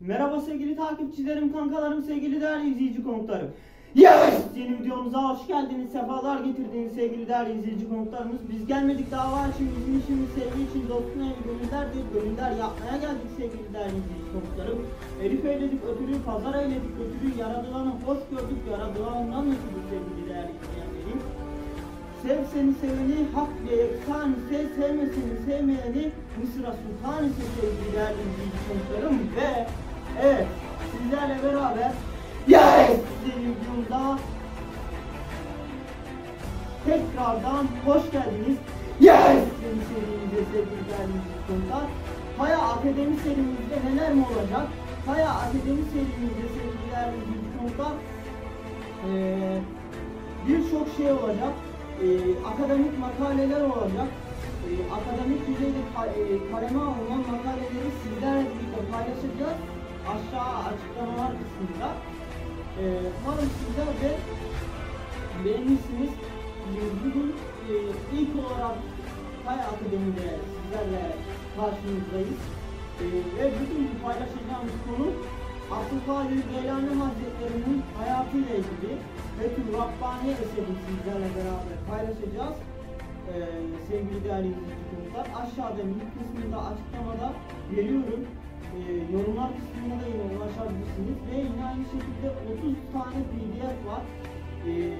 Merhaba sevgili takipçilerim, kankalarım, sevgili değerli izleyici konuklarım. Yes! Yeni videomuza hoş geldiniz, sefalar getirdiniz sevgili değerli izleyici konuklarımız. Biz gelmedik dava için, bizim işimiz sevgi için, dostun evi gönüllerdir. Gönüller yapmaya geldik sevgili değerli izleyici konuklarım. Herif eyledik ötürü, pazar eyledik ötürü, yaradılanı hoş gördük, yaradılanından ötürü sevgili değerli izleyenlerim. Sev seni seveni, hak ve yeksan, sev sevmesini sevmeyeni, Mısır'a sultan ise sevgili değerli izleyici konuklarım ve evet sizlerle beraber Yes! Videomda tekrardan hoş geldiniz. Yes! Yeni serimize sevgili izleyici konuklar. Kaya Akademi serimizde neler mi olacak? Kaya Akademi serimizde sevgili konuklar eee birçok şey olacak. Ee, akademik makaleler olacak. Ee, akademik düzeyde ka- e, kaleme alınan makaleleri sizlerle açıklamalar kısmında. Ee, umarım sizler de beğenirsiniz. Ee, Bugün e, ilk olarak Kaya Akademi'de sizlerle karşınızdayız. Ee, ve bugün paylaşacağımız konu Abdülkadir Geylani Hazretleri'nin hayatıyla ilgili Betül Rabbani eserini sizlerle beraber paylaşacağız. Ee, sevgili değerli izleyiciler, aşağıda link kısmında açıklamada veriyorum. Ee, yorumlar kısmına da yine ulaşabilirsiniz ve yine aynı şekilde 30 tane pdf var. Ee,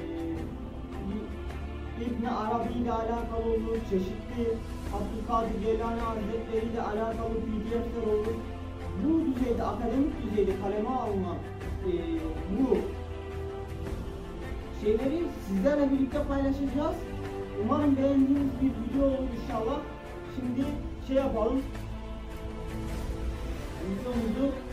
İbn Arabi ile alakalı olur, çeşitli Abdülkadir Geylani Hazretleri ile alakalı pdf'ler olur. Bu düzeyde, akademik düzeyde kaleme alınan e, bu şeyleri sizlerle birlikte paylaşacağız. Umarım beğendiğiniz bir video olur inşallah. Şimdi şey yapalım. 이성주